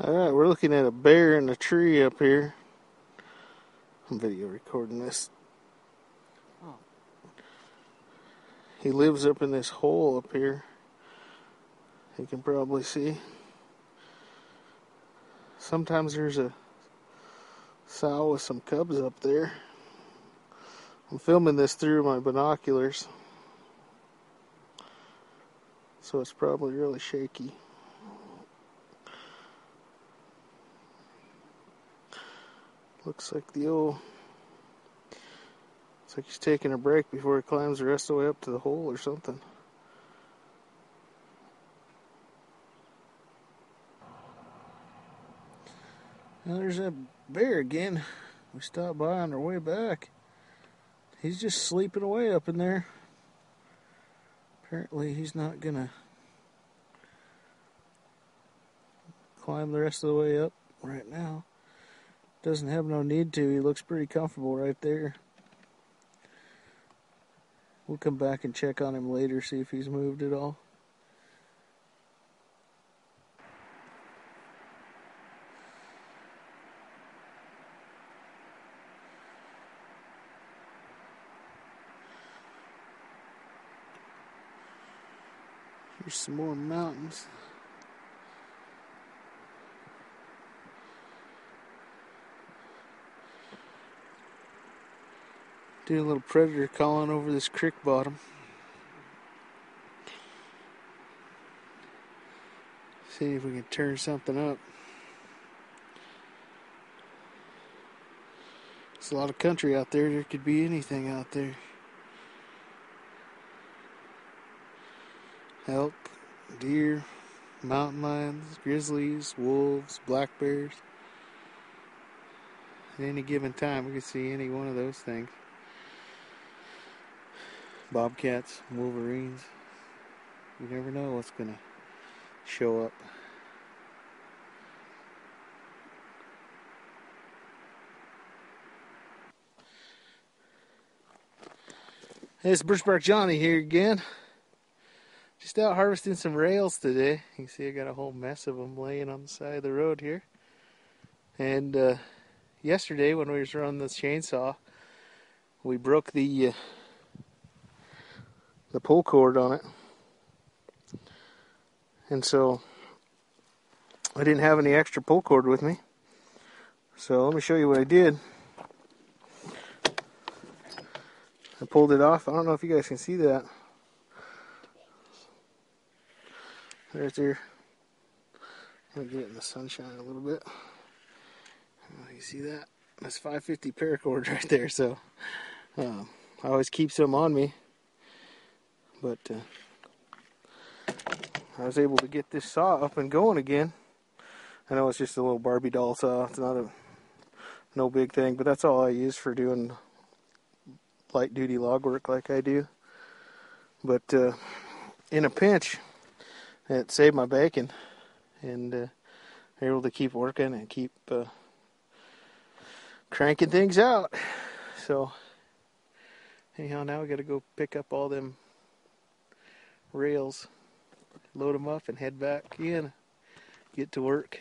Alright, we're looking at a bear in a tree up here. I'm video recording this. Oh. He lives up in this hole up here. You can probably see. Sometimes there's a sow with some cubs up there. I'm filming this through my binoculars. So it's probably really shaky. Looks like the old. Looks like he's taking a break before he climbs the rest of the way up to the hole or something. Now there's that bear again. We stopped by on our way back. He's just sleeping away up in there. Apparently, he's not gonna climb the rest of the way up right now. Doesn't have no need to. He looks pretty comfortable right there. We'll come back and check on him later, see if he's moved at all. Here's some more mountains. Do a little predator calling over this creek bottom. See if we can turn something up. There's a lot of country out there. There could be anything out there. Elk, deer, mountain lions, grizzlies, wolves, black bears. At any given time, we could see any one of those things bobcats, wolverines. You never know what's going to show up. Hey, it's Birchbark Johnny here again. Just out harvesting some rails today. You can see I got a whole mess of them laying on the side of the road here. And uh, yesterday, when we was running this chainsaw, we broke the uh, the pull cord on it. And so I didn't have any extra pull cord with me. So let me show you what I did. I pulled it off. I don't know if you guys can see that. Right there. Let me get it in the sunshine a little bit. You see that? That's 550 paracord right there. So uh, I always keep some on me but uh, I was able to get this saw up and going again. I know it's just a little Barbie doll saw. It's not a no big thing, but that's all I use for doing light duty log work like I do. But uh, in a pinch, it saved my bacon, and uh, able to keep working and keep uh, cranking things out. So anyhow, now we got to go pick up all them rails, load them up, and head back in, get to work.